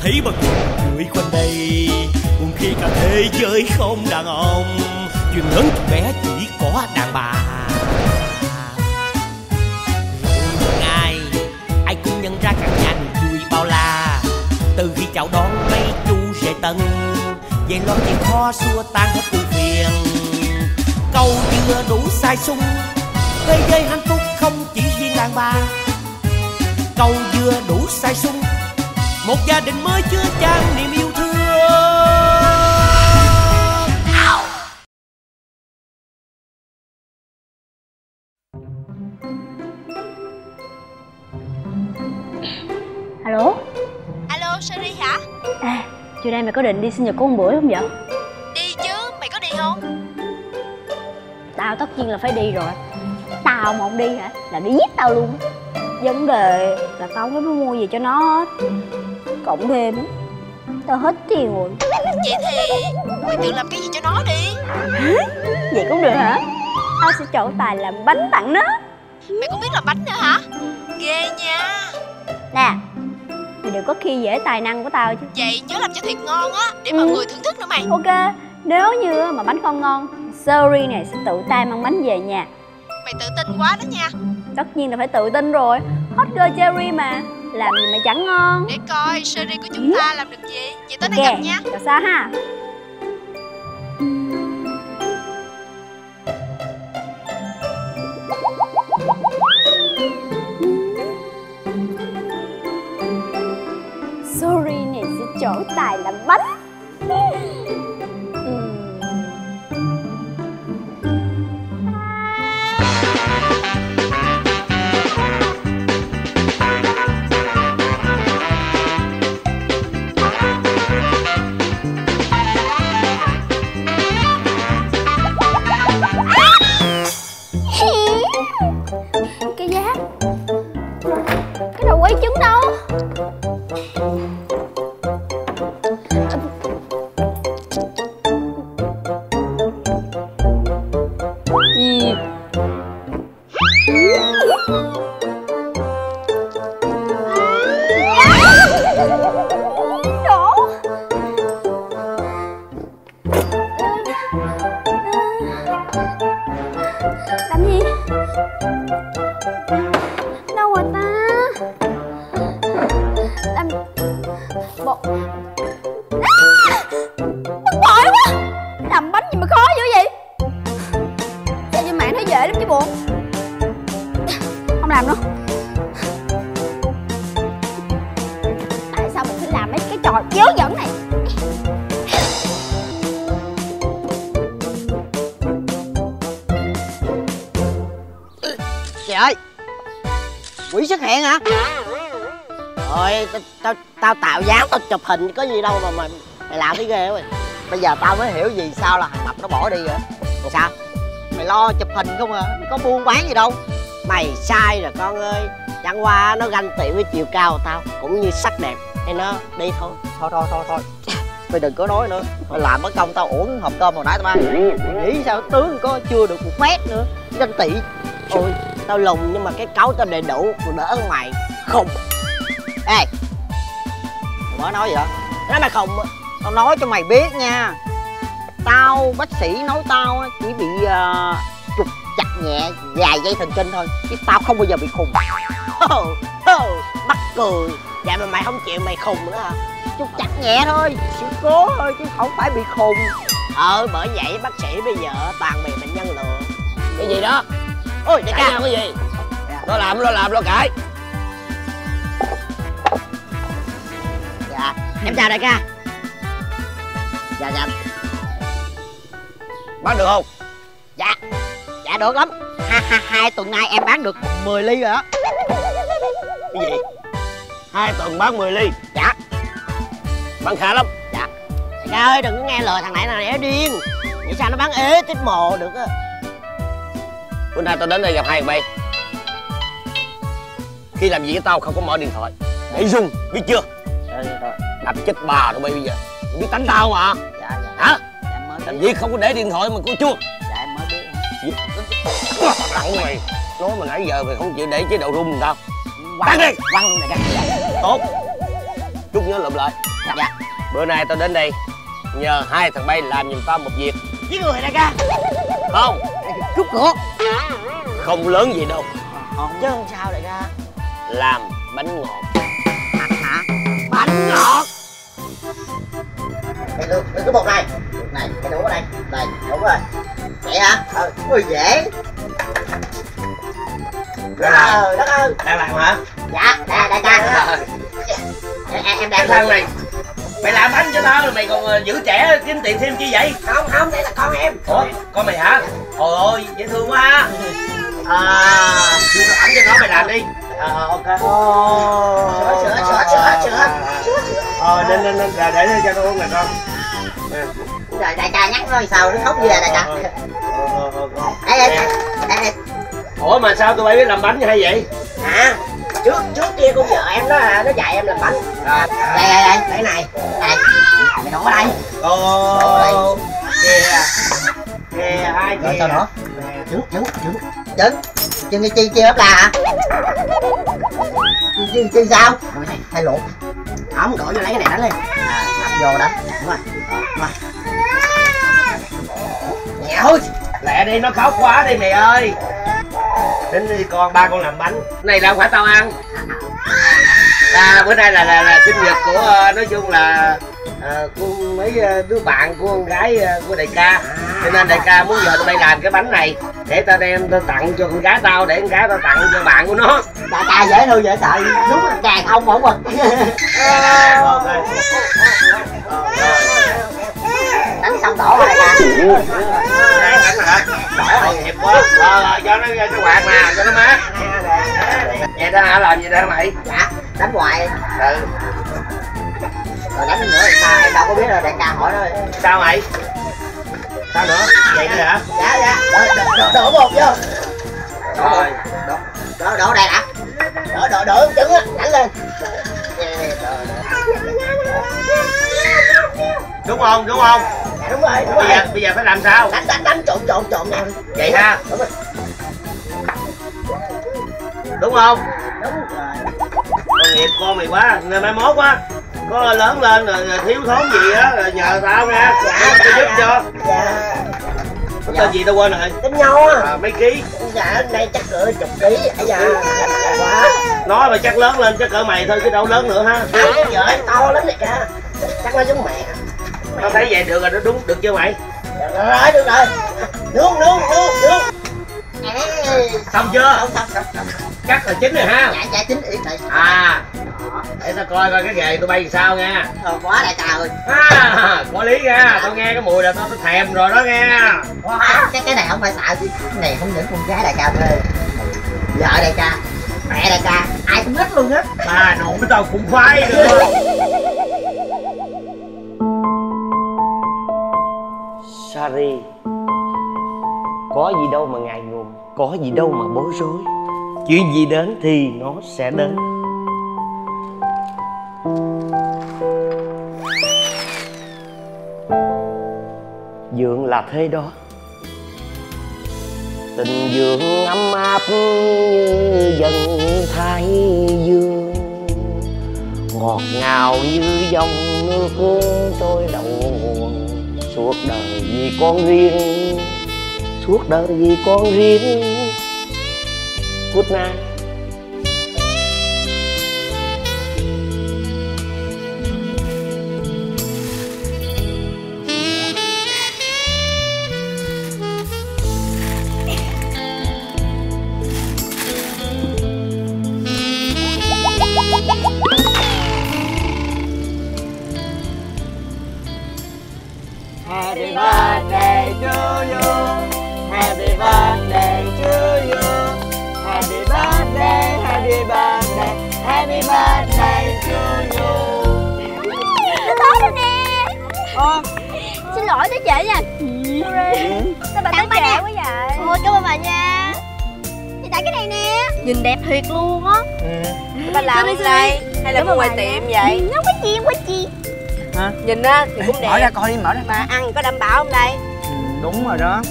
thấy bằng cười. Quanh đây, buồn khi cả thế giới không đàn ông. Chuyện lớn chuyện bé chỉ có đàn bà. Rồi ngày ai cũng nhận ra căn nhà niềm vui bao la. Từ khi chào đón mấy chú rể tân vậy lo chuyện khó xua tan hết ưu phiền câu chưa đủ sai sung, thế giới hạnh phúc không chỉ riêng đàn bà. Câu dưa đủ sai sung một gia đình mới chưa chan niềm yêu thương. Alo? Alo Sherry hả? À chiều nay mày có định đi sinh nhật của một bữa không vậy? Đi chứ mày có đi không? Tao tất nhiên là phải đi rồi. Tao mà không đi hả? Là nó giết tao luôn. Vấn đề là tao không có mua gì cho nó hết cộng thêm á, tao hết tiền rồi. Vậy thì mày tự làm cái gì cho nó đi. Vậy cũng được hả? Tao sẽ trổ tài làm bánh tặng nó. Mày cũng biết làm bánh nữa hả? Ghê nha. Nè mày đừng có khi dễ tài năng của tao chứ. Vậy nhớ làm cho thiệt ngon á Để mọi Ừ. người thưởng thức nữa mày. Ok nếu như mà bánh không ngon sorry này sẽ tự tay mang bánh về nhà. Mày tự tin quá đó nha. Tất nhiên là phải tự tin rồi. Hot girl cherry mà làm gì mà chẳng ngon? Để coi Sherry của chúng ta làm được gì? Vậy tới đây gặp nha chào xa ha? Sorry này sẽ trổ tài làm bánh cái đầu quấy trứng đâu? Trời ơi. Quỷ xuất hiện hả? Rồi tao tao tao tạo dáng, tao chụp hình có gì đâu mà mày mày làm thấy ghê quá Bây giờ tao mới hiểu gì sao là thằng Mập nó bỏ đi rồi. Còn sao? Mày lo chụp hình không à Mày có buôn bán gì đâu. Mày sai rồi con ơi. Chẳng qua nó ganh tị với chiều cao của tao, Cũng như sắc đẹp. Hay nó đi thôi. Thôi thôi thôi thôi. Mày đừng có nói nữa. Mày làm mất công tao uống hộp cơm hồi nãy tao ăn Mày nghĩ sao tướng có chưa được một mét nữa. Ganh tị. Ôi tao lùn nhưng mà cái cấu tao đầy đủ còn đỡ hơn mày. Khùng. Ê. Mày mới nói gì vậy? Nói mày khùng á. tao nói cho mày biết nha. Tao bác sĩ nói tao chỉ bị uh, trục chặt nhẹ vài dây thần kinh thôi chứ tao không bao giờ bị khùng. Oh, oh, mắc cười. Vậy mà mày không chịu mày khùng nữa hả? Trục chặt nhẹ thôi sự cố thôi chứ không phải bị khùng. Ờ bởi vậy bác sĩ bây giờ toàn bị bệnh nhân lừa. Cái gì đó? Ôi đại ca. Cái gì? Lo làm lo làm lo cãi. Dạ. Em chào đại ca. Dạ dạ. Bán được không? Dạ. Dạ được lắm. Ha, ha, hai tuần nay em bán được 10 ly rồi đó. Cái gì? Hai tuần bán 10 ly? Dạ. Bán khá lắm. Dạ. Đại ca ơi đừng có nghe lời thằng này thằng này nó điên. Vậy sao nó bán ế tít mồ được á bữa nay tao đến đây gặp hai thằng bay. Khi làm gì với tao không có mở điện thoại. Để rung biết chưa? Đập chết bà tụi bay bây giờ. Mày biết đánh tao mà. Dạ dạ. Hả? Dạ làm gì không có để điện thoại mà có chua dạ em mới biết. Lặng mày. Nói mà nãy giờ mày không chịu để chế độ rung tao quăng đi. quăng luôn đại ca tốt. Chút nhớ lụm lại. Dạ. bữa nay tao đến đây nhờ hai thằng bay làm giùm tao một việc. Với người đại ca không cướp của không lớn gì đâu. Chứ không sao đại ca. Làm bánh ngọt. Hả hả? Bánh ngọt. Mày đưa đưa cái bột này. Bột này mày đổ vào đây. Đây đúng rồi vậy hả? Ờ ôi dễ. Cái ờ đất ơi. Đang làm hả? Dạ đại, đại ca em, em, cái đang thằng này mày làm bánh cho tao rồi mày còn ờ, giữ trẻ kiếm tiền thêm chi vậy? Không không đây là con em. Ủa con mày hả? Ôi ôi dễ thương quá ha. À ẩm cho nó mày làm đi. Ờ ok. Sữa sữa sữa sữa sữa sữa sữa ờ nên nên nên để để cho nó uống nè con. Rồi đại ca nhắc thôi sao nó khóc gì à đại ca. Ờ, ờ, ờ, ờ. đây đây đây ủa mà sao tụi bay biết làm bánh hay vậy? À trước trước kia con vợ em nó nó dạy em làm bánh. À, đây đây đây cái này. Này mày đổ đây. Ồ. Kìa. Kìa hai rồi kìa. sao nữa trứng trứng trứng trứng trứng cái chi chi ớt là hả? Chi chi sao? Rồi hay luộc ống đổ vô lấy cái này đánh lên. À đập vô đánh đúng rồi. Đúng rồi. Mẹ ơi lẹ đi nó khóc quá đi mày ơi đến đi con ba con làm bánh. Này là không phải tao ăn. À, bữa nay là là, là sinh nhật của ờ, nói chung là ờ, của mấy ờ, đứa bạn của con gái của đại ca. Cho nên đại ca muốn giờ tụi bay làm cái bánh này để tao đem tao tặng cho con gái tao để con gái tao tặng cho bạn của nó. Đại ca dễ thương dễ sợ đúng là càng không mẫu mực ok đánh xong đổ rồi Đây, bánh hả đỏ hiệp quá. Ờ, cho nó cái quạt nè cho nó mát. Vậy đó hả? Làm gì đó mày? Dạ đánh hoài. Ừ. Rồi đánh nữa thì sao? Em đâu có biết rồi đại ca hỏi thôi. Sao mày? Sao nữa? Vậy nữa hả? Dạ dạ. Đổ, đổ, đổ, đổ bột vô. Rồi. Đổ đổ đổ đây đã. Đổ đổ đổ trứng á đánh lên. Đúng không? Đúng không đúng rồi đúng bây rồi. giờ bây giờ phải làm sao? Đánh đánh đánh trộn trộn trộn nè. Vậy ha. Đúng rồi. Đúng không? Đúng rồi. Tội nghiệp con mày quá ngày mai mốt á có lớn lên rồi rồi thiếu thốn gì á rồi nhờ tao nha. Dạ, tao giúp dạ, cho. Dạ. Tên gì tao quên rồi? Tính nhau á à, mấy ký. Dạ đây chắc cỡ chục ký. Ấy dạ quá nói mà chắc lớn lên chắc cỡ mày thôi chứ đâu lớn nữa ha. À, vợ to lắm này ca chắc nó giống mẹ tao thấy vậy được rồi đó đúng được chưa mày? Được rồi được rồi. Nướng nướng nướng nướng xong chưa? Xong xong xong xong. Chắc là chín rồi ha. Dạ dạ chính ý này à để tao coi coi cái nghề tụi bay làm sao nha. Thơm quá đại ca ơi à, có lý nha tao nghe cái mùi là tao, tao thèm rồi đó nghe Wow, cái cái này không phải xạo chứ cái này không những con gái đại ca thuê vợ đại ca mẹ đại ca ai cũng thích luôn á. Bà nội tao cũng khoái nữa Sari Có gì đâu mà ngại ngùng, Có gì đâu mà bối rối. Chuyện gì đến thì nó sẽ đến. Dượng là thế đó. Tình dượng ấm áp như dần thái dương. Ngọt ngào như dòng nước trôi đầu nguồn Suốt đời vì con riêng Suốt đời vì con riêng. Good night. Xin lỗi tới trễ nha. Sao bà tới trễ quá vậy? Ôi cảm ơn bà nha. Thì tại cái này nè. Nhìn đẹp thiệt luôn á. Bà làm ở đây hay là mua ngoài tiệm vậy? Nó quá chi quá chi Nhìn á thì cũng mở ra đẹp. coi đi mở ra Mà ăn có đảm bảo không đây? ừ, đúng rồi đó.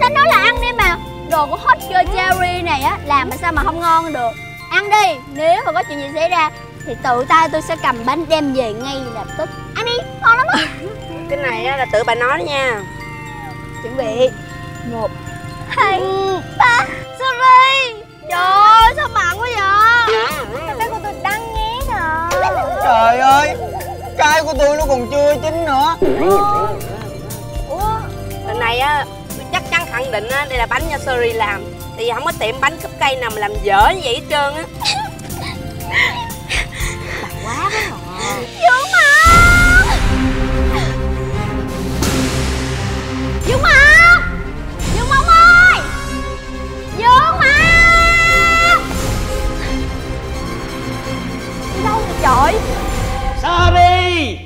Ta nói là ăn đi mà. Đồ của Hot Girl Cherry này á Làm mà sao mà không ngon được. Ăn đi Nếu mà có chuyện gì xảy ra Thì tự tay tôi sẽ cầm bánh đem về ngay lập tức. Ăn đi, ngon lắm á cái này á là tự bà nói đó nha. Chuẩn bị. Một Hai Ba Sorry Trời ơi sao mặn quá vậy? Cái của tôi đắng nhé à. Trời ơi Cái của tôi nó còn chưa chín nữa. Ủa lần này á tôi chắc chắn khẳng định á đây là bánh do Suri làm. Vì không có tiệm bánh cúp cây nào mà làm dở như vậy hết trơn á Trời sorry.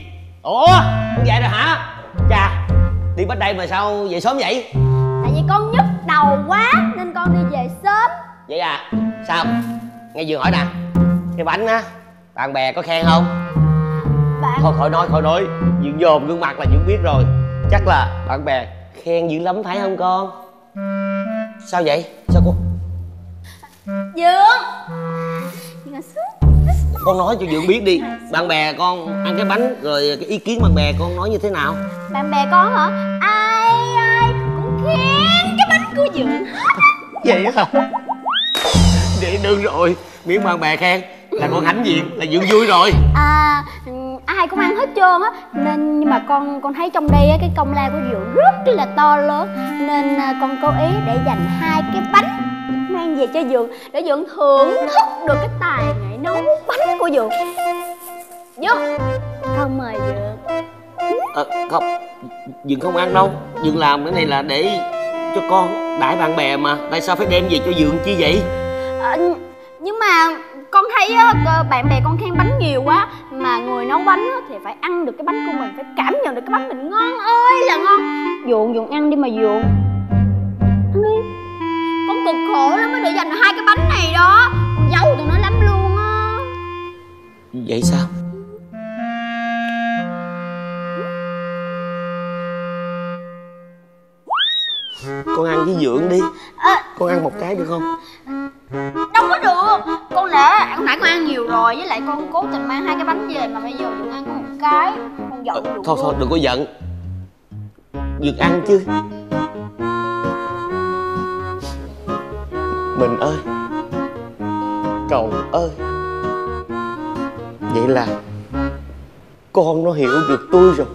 Ủa con về rồi hả? Chà đi bắt đây mà sao về sớm vậy? Tại vì con nhức đầu quá Nên con đi về sớm. Vậy à sao? Nghe dương hỏi nè. Cái bánh á bạn bè có khen không? Bạn thôi khỏi nói khỏi nói. Dương dòm gương mặt là dương biết rồi. Chắc là bạn bè khen dữ lắm phải không con? Sao vậy? Sao con Dương ngồi xuống con nói cho dương biết đi. Bạn bè con ăn cái bánh rồi cái ý kiến bạn bè con nói như thế nào? Bạn bè con hả? Ai ai cũng khen cái bánh của Dương vậy hả? Vậy đương rồi. Miễn bạn bè khen. Là con hãnh diện là dương vui rồi. À ai cũng ăn hết trơn á. Nên nhưng mà con con thấy trong đây á, cái công lao của Dượng rất là to lớn. Nên à, con cố ý để dành hai cái bánh mang về cho Dượng Để Dượng thưởng thức được cái tài nghệ nấu của Dượng. Dượng Con mời Dượng. Ờ không. Dương không ăn đâu. Dương làm cái này là để cho con đãi bạn bè mà. Tại sao phải đem về cho dương chi vậy? À, Nhưng mà con thấy á, bạn bè con khen bánh nhiều quá Mà người nấu bánh á, thì phải ăn được cái bánh của mình Phải cảm nhận được cái bánh mình ngon ơi là ngon. Dượng Dượng ăn đi mà Dượng. Ăn đi. Con cực khổ lắm mới để dành hai cái bánh này đó vậy sao? Con ăn với dưỡng đi. À, con ăn một cái được không? Đâu có được. Con lẽ hồi nãy con ăn nhiều rồi Với lại con cố tình mang hai cái bánh về Mà bây giờ Dượng ăn có một cái. Con giận Dượng thôi thôi đừng có giận. Dược ăn chứ. Mình ơi. Cầu ơi vậy là con nó hiểu được tôi rồi.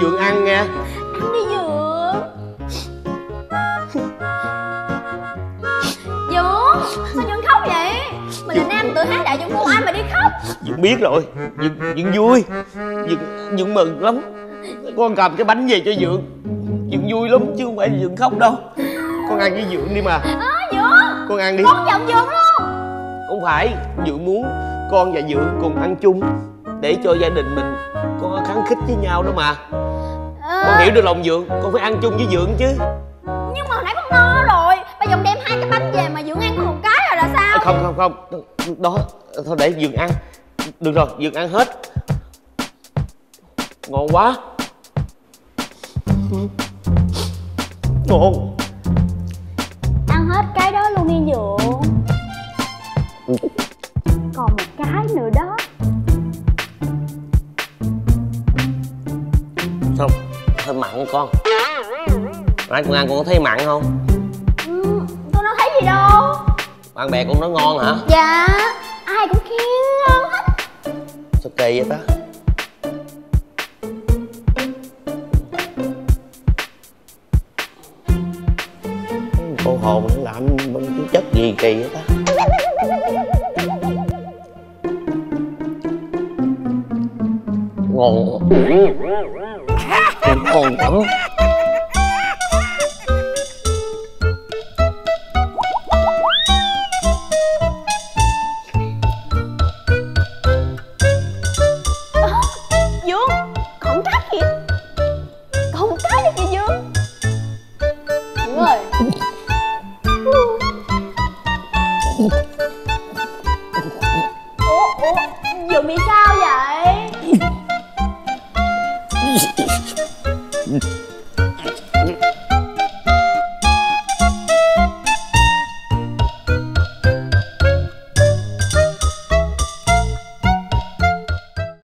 Dượng ăn nghe Ăn đi Dượng Dượng Sao Dượng khóc vậy? Mình là nam tự hán đại Dượng không ai mà đi khóc. Dượng biết rồi dượng dượng vui dượng dượng mừng lắm. Con cầm cái bánh về cho dượng dượng vui lắm chứ không phải dượng khóc đâu. Con ăn với dượng đi mà. Á Dượng con ăn đi. Con giận Dượng luôn không phải dượng muốn con và dượng cùng ăn chung để cho gia đình mình có kháng khích với nhau đó mà. Ờ, con hiểu được lòng dượng con phải ăn chung với dượng chứ. Nhưng mà hồi nãy con no rồi Bây giờ đem hai cái bánh về mà Dượng ăn có một cái rồi là sao? À, không không không đó thôi để dượng ăn. Được rồi dượng ăn hết. Ngon quá. Ngon nãy con ăn con có thấy mặn không? Ừ, Con đâu thấy gì đâu. Bạn bè con nói ngon hả? Dạ Ai cũng khen ngon hết sao kỳ vậy ta? Cô hồn nó làm bằng cái chất gì kỳ vậy ta? Ngon ngon lắm